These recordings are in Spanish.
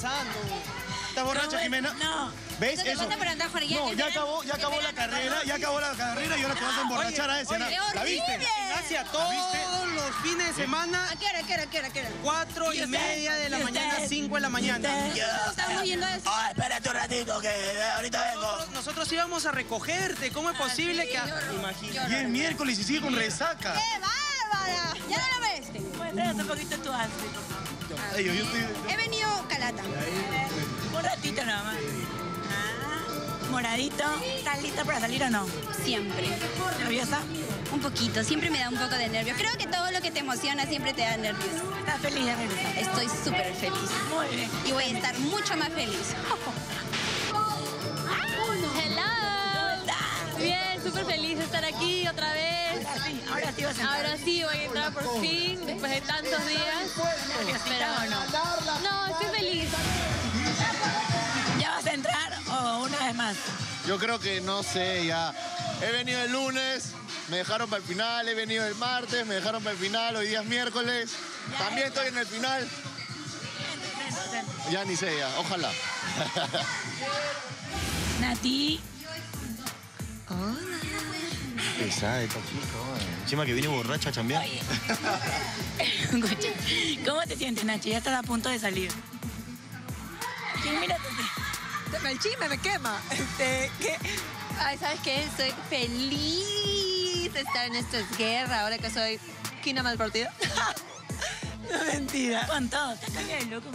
conversando. ¿Estás borracha, Jimena? No. ¿Ves No te eso? cuenta por andar, Jorge, ya No, ya acabó, ya acabó la carrera, ya acabó la carrera y ahora te vas a emborrachar a ese. ¿no? oye, ¿La viste? horrible. ¿La Ignacia, viste? todos los fines de semana, ¿A qué hora, a qué hora, a qué hora, a qué hora? cuatro y media de la ¿Y mañana, usted? cinco de la mañana. Estamos yendo a eso. Oh, espérate un ratito, que eh, ahorita vengo. Nosotros, nosotros íbamos a recogerte. ¿Cómo es posible que.? Y el miércoles y sigue con resaca. ¡Qué bárbara! Ya no la ves. Muéstranos un poquito tu outfit, por favor. Ay, yo, yo estoy... Un ratito nada más. Ah, moradito. ¿Estás lista para salir o no? Siempre. ¿Nerviosa? Un poquito. Siempre me da un poco de nervios. Creo que todo lo que te emociona siempre te da nervios. ¿Estás feliz de regresar? Estoy súper feliz. Muy bien. Y voy a estar mucho más feliz. Hello. Bien, súper feliz de estar aquí otra vez. Ahora sí, ahora sí vas a entrar. Ahora sí voy a entrar por fin, después de tantos días. Pero no. No, más? Yo creo que no sé, ya. He venido el lunes, me dejaron para el final, he venido el martes, me dejaron para el final, hoy día es miércoles, también estoy en el final. Ya ni sé, ya, ojalá. Nati, Pesada esta chica, Encima que viene borracha a chambear. ¿cómo te sientes, Nachi? Ya estás a punto de salir. ¿Quién mira El chisme me quema. Este, ¿qué? Ay, ¿sabes qué? Estoy feliz de estar en esta guerra ahora que soy Kina mal partida. No, mentira. Con todo, de loco.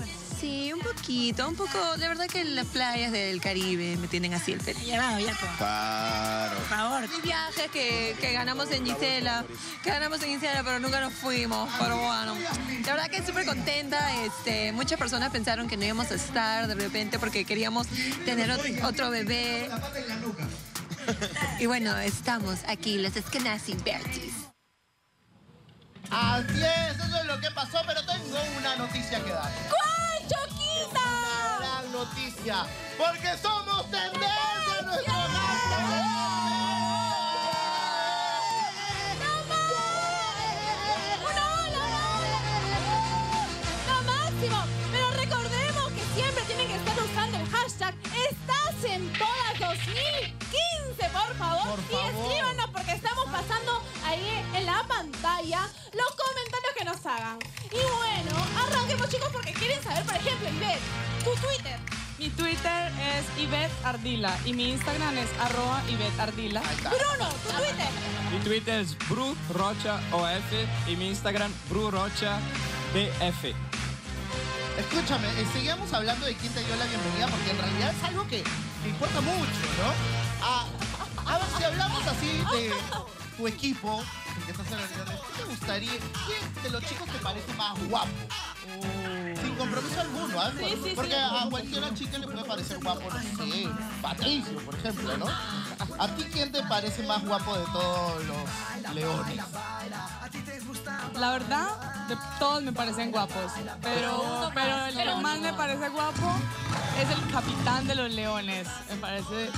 Sí, un poquito, un poco. De verdad que las playas del Caribe me tienen así el pelo. Ya va, Yaco. Claro. Por favor. Los viajes que, que ganamos en Gisela, que ganamos en Gisela, pero nunca nos fuimos. Pero bueno, la verdad que súper contenta. Este, muchas personas pensaron que no íbamos a estar de repente porque queríamos tener ot- otro bebé. Y bueno, estamos aquí, los Eskenazi Bertis. Así es, eso es lo que pasó, pero tengo una noticia que dar. Porque somos tendencia en nuestro Ardila y mi Instagram es arroba Ivette Ardila. Bruno, tu Twitter. Mi Twitter es Bru Rocha OF y mi Instagram Bru Rocha BF. Escúchame, eh, seguíamos hablando de quién te dio la bienvenida, porque en realidad es algo que me importa mucho, ¿no? Ah, a ver, si hablamos así de tu equipo, que estás en la ¿qué te gustaría? ¿Quién de los chicos te parece más guapo? Sin compromiso alguno, ¿ah? Sí, sí, Porque sí. a cualquiera chica le puede parecer guapo, no sé, Patricio, por ejemplo, ¿no? ¿A ti quién te parece más guapo de todos los leones? La verdad, de todos me parecen guapos, pero, pero el que más me parece guapo es el capitán de los leones. Me parece...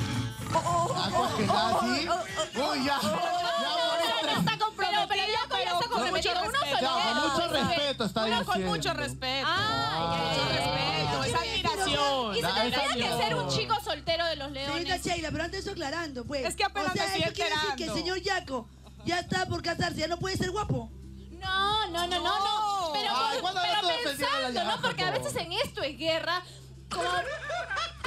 Así. Uy, ya. Pero, respeto. con mucho respeto está Uno con diciendo. mucho respeto. Ah, Mucho respeto, es admiración. Y se tendría que ser un chico soltero de los Señorita leones. Sheila, pero antes eso aclarando, pues. Es que apenas o sea, me estoy quiere decir que el señor Yaco ya está por casarse, ya no puede ser guapo. No, no, no, no, no. Pero, Ay, ¿cuándo pero pensando, ¿no? Porque a veces en esto es guerra. Como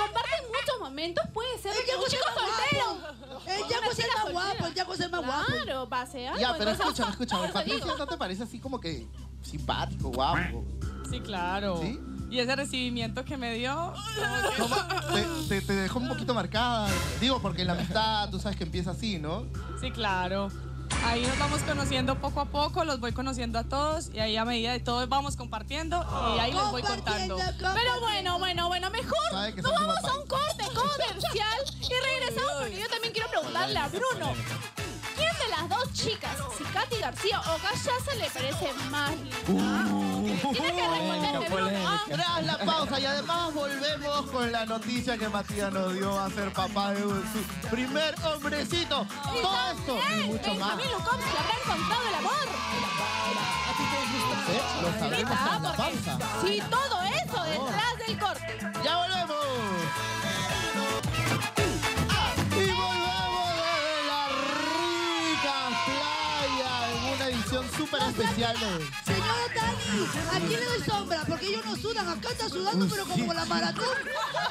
comparten muchos momentos, puede ser El Yaco un es chico más soltero. guapo. El Una Yaco es el chica más soltera. guapo, el Yaco es el más guapo. Claro, pase algo. Ya, pero escúchame, escúchame. Patricio, ¿no te parece así como que simpático, guapo? Sí, claro. ¿Sí? Y ese recibimiento que me dio... Te, te- te dejó un poquito marcada. Digo, porque la amistad, tú sabes que empieza así, ¿no? Sí, claro. Ahí nos vamos conociendo poco a poco, los voy conociendo a todos y ahí a medida de todo vamos compartiendo y ahí les voy contando. Pero bueno, bueno, bueno, mejor nos vamos a un corte comercial y regresamos porque yo también quiero preguntarle a Bruno. ¿Quién de las dos chicas, si Katy García o Callaza, le parece más linda? Tiene que responderme, Bruno. Ah, Tras la pausa y además volvemos con la noticia que Matías nos dio a ser papá de su primer hombrecito. y Todo esto y mucho más. Benjamín Lukovsky habrá encontrado el amor. ¿Eh? Lo sabremos Ah, en la pausa. si todo es Eso detrás del corte. ¡Ya volvemos! Edición súper especial de... Señora Tani, ¿a quién le doy sombra? Porque ellos no sudan. Acá está sudando, pero como por la maratón.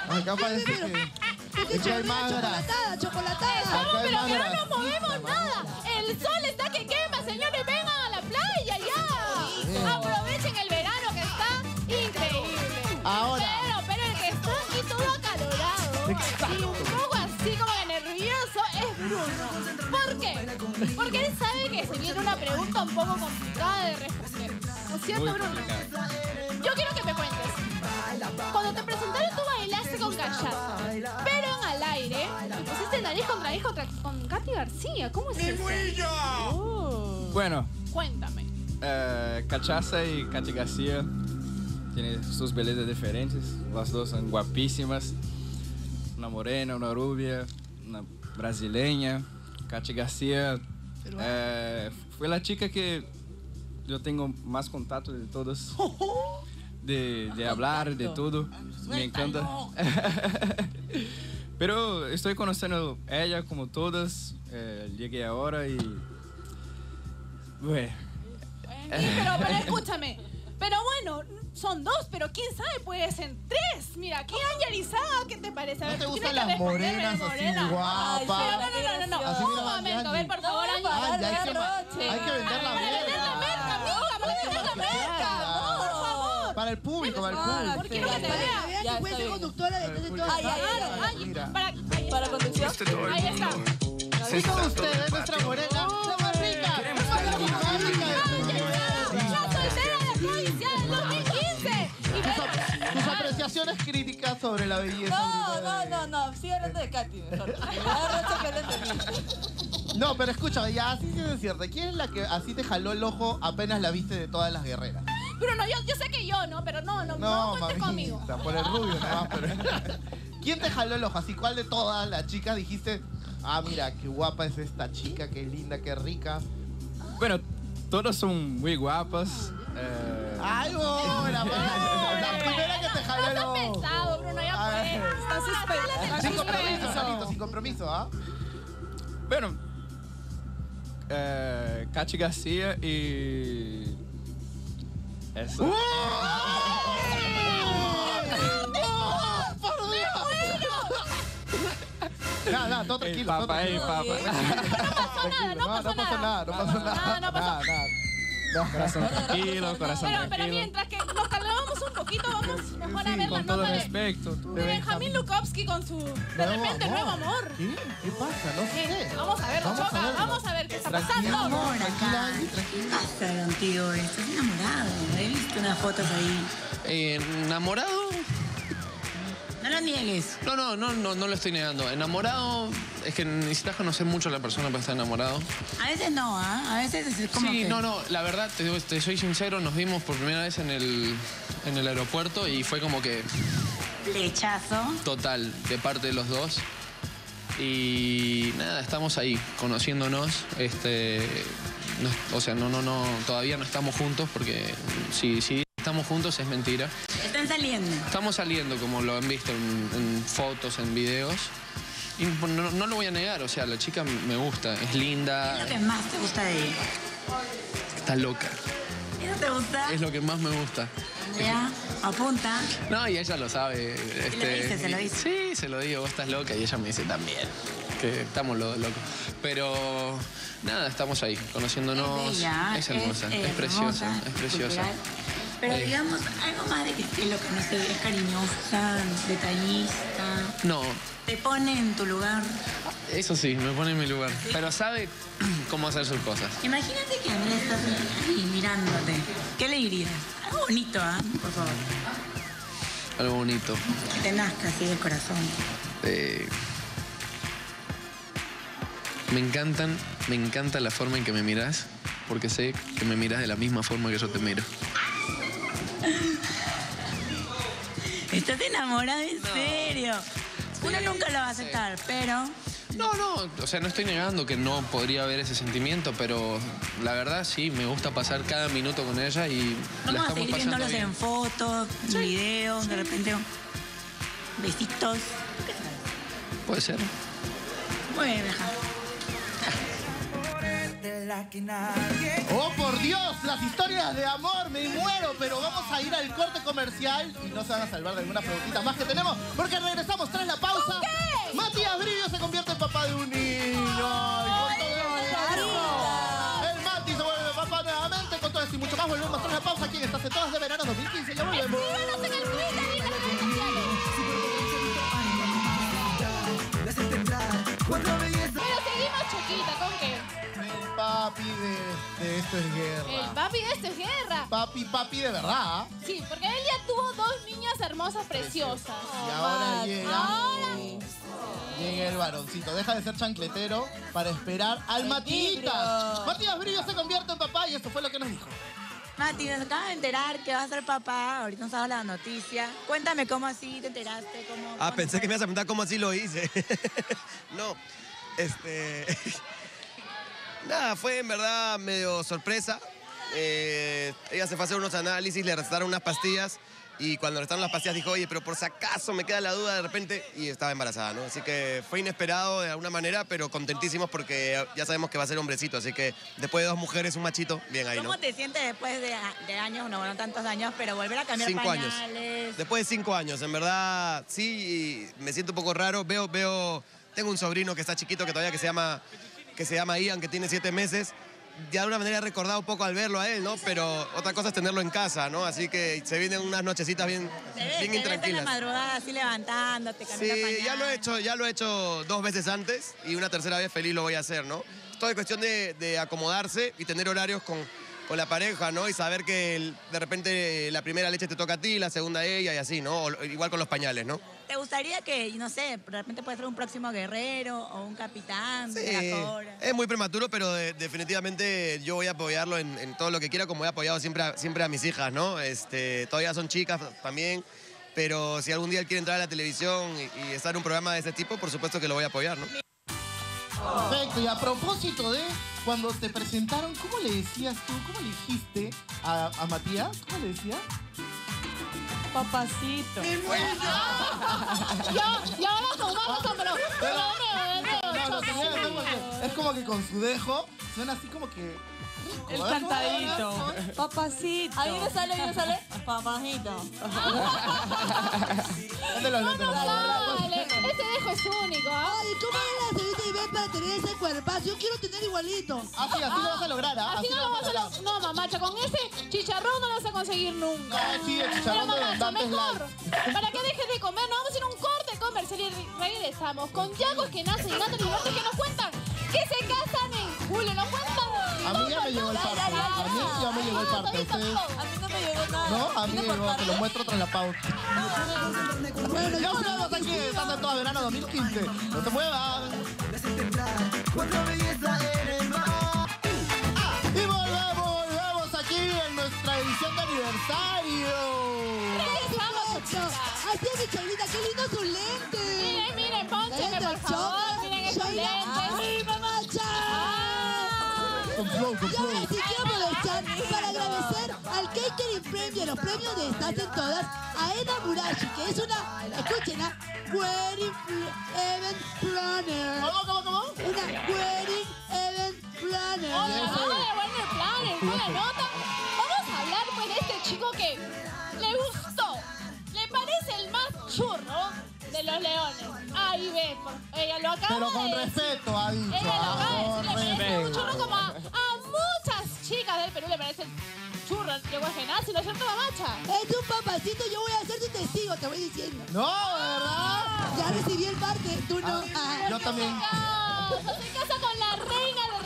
Acá parece que... Hay chocolatada, chocolatada. Pero que no nos movemos nada. El sol está que quema, Porque él sabe que se viene una pregunta un poco complicada de responder. ¿No es cierto, Bruno? Yo quiero que me cuentes. Cuando te presentaron tú bailaste con cachaza, pero en al aire te pusiste nariz contra nariz contra, con Katy García. ¿Cómo es eso? Oh. Bueno, Cuéntame. eh, Cachaça y Katy García tienen sus bellezas diferentes. Las dos son guapísimas. Una morena, una rubia, una brasileña. Katy García eh, fue la chica que yo tengo más contacto de todas. De, de hablar, de todo. Me encanta. Pero estoy conociendo a ella como todas. eh, llegué ahora y... Bueno, Sí, pero, pero escúchame. Pero bueno, son dos, pero quién sabe, puede ser tres. Mira, aquí hay Yarizada, ¿qué te parece? A ¿No ver, te tú gustan que las morenas así guapas? Ay, no, no, no, no, no. Un momento, a ver, por favor, Ay, Ángel. hay que Derroche. hay que vender la Para vender la merca. merca, amiga, para vender la merca. Por favor. Para el público, para el público. Porque quiero que te vea. Que puede ser conductora de todas Ay, ay, ay, para, para conducción. Ahí está. Con ustedes, nuestra morena, la más rica, la más simpática Críticas sobre la belleza. No, no, no, no. Sigue hablando de Katy mejor. Me da racha que hablen de mí. No, pero escúchame, ya así sí es cierto. ¿Quién es la que así te jaló el ojo apenas la viste de todas las guerreras? Bruno, yo, yo sé que yo, ¿no? Pero no, no, no, conmigo. mamita, por el rubio nada más, pero... ¿Quién te jaló el ojo? Así, ¿cuál de todas las chicas dijiste, ah, mira, qué guapa es esta chica, qué linda, qué rica? bueno, todas son muy guapas. Eh, ¡Ay, mano! La primera que te jaló el No pensado, Bruno, ya fue. ver. Estás suspenso. Sin compromiso, Salito, sin compromiso, ¿ah? bueno, eh, Katy García y... ¡Por Dios! Nada, nada, todo Ey, tranquilo. todo papá, ey, tranquilo. papá. Tranquilo, no, no pasó nada, no pasó nada. Nada, no pasó. Nada, nada. No. Corazón tranquilo, corazón Pero, pero tranquilo. mientras que nos calmamos un poquito, vamos mejor a ver la Con todo nota de, respeto. de Benjamín Lukovsky con su, de repente, nuevo amor. ¿Qué? ¿Qué pasa? No sé. Vamos a ver, Vamos a Choca, vamos a ver qué está pasando. amor, tranquila, Angie, ¿Qué tranquila. pasa contigo? Estás enamorado. He visto unas fotos ahí. Eh, ¿Enamorado? No lo niegues. No, no, no, no, no lo estoy negando. Enamorado es que necesitas conocer mucho a la persona para estar enamorado. A veces no, ¿ah? A veces es como Sí, que... no, no, la verdad, te, soy sincero, nos vimos por primera vez en el, en el aeropuerto y fue como que Flechazo. total, de parte de los dos. Y nada, estamos ahí, conociéndonos. Este, no- o sea, no, no, no, todavía no estamos juntos porque si, si estamos juntos es mentira. Están saliendo. Estamos saliendo, como lo han visto en, en fotos, en videos. Y no, no lo voy a negar, o sea, la chica me gusta, es ¿Qué es linda, lo que más te gusta de ella? está loca. ¿Eso te gusta? Es lo que más me gusta. Andrea, apunta. No, y ella lo sabe. Este, dices? ¿Se lo dices? Sí, se lo digo, vos estás loca y ella me dice también. Que estamos los locos. Pero nada, estamos ahí, conociéndonos. Es bella, es hermosa, es, eh, preciosa, hermosa, es preciosa. cultural. Pero Eh. digamos, algo más de que estilo que no sé, es cariñosa, detallista, No, te pone en tu lugar. eso sí, me pone en mi lugar. Pero sabe cómo hacer sus cosas. Imagínate que Andrea está ahí mirándote. ¿Qué le dirías? Algo bonito, ¿ah? Por favor. Algo bonito. Que te nazca así del corazón. Eh, me encantan, me encanta la forma en que me miras, porque sé que me miras de la misma forma que yo te miro. Enamorada en serio? Uno nunca lo va a aceptar, pero No, no, o sea, no estoy negando que no podría haber ese sentimiento, pero la verdad sí, me gusta pasar cada minuto con ella y la Vamos a estamos seguir pasando viéndolos bien. en fotos, en videos, de repente besitos. Puede ser. Muy bien, vieja. Oh, por Dios, las historias de amor, me muero, pero vamos a ir al corte comercial y no se van a salvar de alguna preguntita más que tenemos, porque regresamos tras la pausa. Matías Brillo se convierte en papá de un niño. Ay, con todo el- El Mati se vuelve papá nuevamente, con todo esto y mucho más. Volvemos tras la pausa aquí en estas todas de verano 2015. Ya volvemos. Pero seguimos papi de, de esto es guerra. El papi de esto es guerra. Papi, papi de verdad. Sí, porque él ya tuvo dos niñas hermosas, preciosas. Y ahora llega. Ahora, Llega el varoncito, deja de ser chancletero para esperar al Matías. Matías Brillo se convierte en papá y esto fue lo que nos dijo. Mati, nos acabas de enterar que vas a ser papá. Ahorita nos ha dado la noticia. Cuéntame cómo así te enteraste, cómo... Ah, pensé que me ibas a preguntar cómo así lo hice. no, este... Nada, fue en verdad medio sorpresa. Eh, ella se fue a hacer unos análisis, le recetaron unas pastillas y cuando le recetaron las pastillas dijo, oye, pero por si acaso me queda la duda de repente y estaba embarazada, ¿no? Así que fue inesperado de alguna manera, pero contentísimos porque ya sabemos que va a ser hombrecito, así que después de dos mujeres, un machito, bien ahí, ¿no? ¿Cómo te sientes después de, de años, no, bueno, tantos años, pero volver a cambiar Cinco años. Después de cinco años, en verdad, sí, me siento un poco raro. Veo, veo, tengo un sobrino que está chiquito que todavía que se llama, que se llama Ian, que tiene siete meses. De alguna manera he recordado un poco al verlo a él, ¿no? Pero otra cosa es tenerlo en casa, ¿no? Así que se vienen unas nochecitas bien, Te ves, bien ves en la madrugada así levantándote, Sí, ya lo he hecho, ya lo he hecho dos veces antes y una tercera vez feliz lo voy a hacer, ¿no? Todo es cuestión de, de acomodarse y tener horarios con, con la pareja, ¿no? Y saber que el- de repente la primera leche te toca a ti, la segunda a ella y así, ¿no? O- igual con los pañales, ¿no? ¿Te gustaría que, no sé, de repente puede ser un próximo guerrero o un capitán de Sí, es muy prematuro, pero de- definitivamente yo voy a apoyarlo en, en todo lo que quiera, como he apoyado siempre a, siempre a mis hijas, ¿no? Este, todavía son chicas también, pero si algún día él quiere entrar a la televisión y, y estar en un programa de ese tipo, por supuesto que lo voy a apoyar, ¿no? Perfecto, y a propósito de cuando te presentaron, ¿cómo le decías tú? ¿Cómo le dijiste a, a Matías? ¿Cómo le decías? Papacito. yo, y ahora con manos hombro. No, no, te voy a hacer porque es como que con su dejo suena así como que. El cantadito. Papacito. Ahí me sale, ahí me sale. Lentes, No favor. vale, ese dejo es único, ¿ah? Ay, ¿cómo era para tener ese cuerpazo? Yo quiero tener igualito. Así, así lo vas a lograr, ¿ah? Así no lo vas a lograr. No, mamacha, con ese chicharrón no lo vas a conseguir nunca. No, sí, el chicharrón Pero, de mamacha, mejor. Para que dejes de comer, nos vamos a hacer un corte comercial y regresamos con Yago Esquenazi y Natalie Liberty que nos cuentan que se casan en julio. Nos cuentan. A mí ya me llegó el parte. A mí ya me llegó el parte. ¿Ustedes? A mí no me llegó nada. No, a mí me ¿Vino por llegó, te lo muestro tras la pausa. Bueno, Ya volvemos aquí, estás en todo verano 2015. No te muevas. Y volvemos, volvemos aquí en nuestra edición de aniversario. Regresamos. Así es, mi cholita, qué lindo sus lentes. Miren, miren, póncheme, por Lentes, favor. choca, Miren esos choca. lentes. ¡Ay, mamacha! Con flow, con Y flow. ahora sí quiero aprovechar para agradecer al Catering Premio, los premios de Estás en Todas, a Ena Murashi, que es una, escúchenla, Wedding Pl- Event Planner. ¿Cómo, cómo, Nota. Vamos a hablar pues de este chico que le gustó. Le parece el más churro de los leones. Ahí ven, por- ella lo acaba Pero con de decir. respeto ha dicho. Ella lo acaba de ah, decir, con le parece un churro como a, a muchas chicas del Perú le parece el churro de Guajenazi, ¿no es cierto, mamacha? Es un papacito, yo voy a ser tu testigo, te voy diciendo. No, ¿verdad? Ya recibí el parte, tú no. Ah. Yo también. Se casa, se casa con la reina de pues.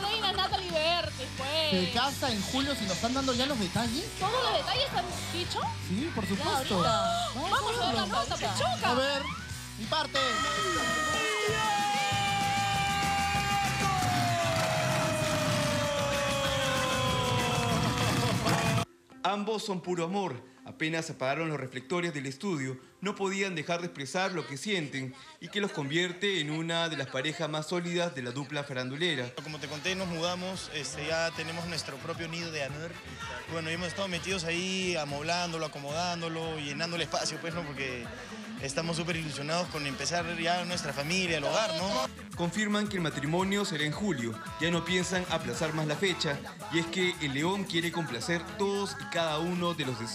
Se casa en julio si nos están dando ya los detalles. ¿Todos los detalles están dichos? Sí, por supuesto. Vamos a ver la nota, pechuca. A ver, mi parte. Ambos son puro amor, Apenas apagaron los reflectores del estudio, no podían dejar de expresar lo que sienten y que los convierte en una de las parejas más sólidas de la dupla farandulera. Como te conté, nos mudamos, este, ya tenemos nuestro propio nido de amor. Bueno, hemos estado metidos ahí amoblándolo, acomodándolo, llenando el espacio, pues, ¿no? Porque estamos súper ilusionados con empezar ya nuestra familia, el hogar, ¿no? Confirman que el matrimonio será en julio, ya no piensan aplazar más la fecha y es que el León quiere complacer todos y cada uno de los deseos